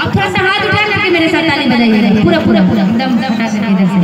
अब थोड़ा सा हाथ उठा करके मेरे साथ ताली बजाइए पूरा पूरा पूरा दम दम उठा करके इधर से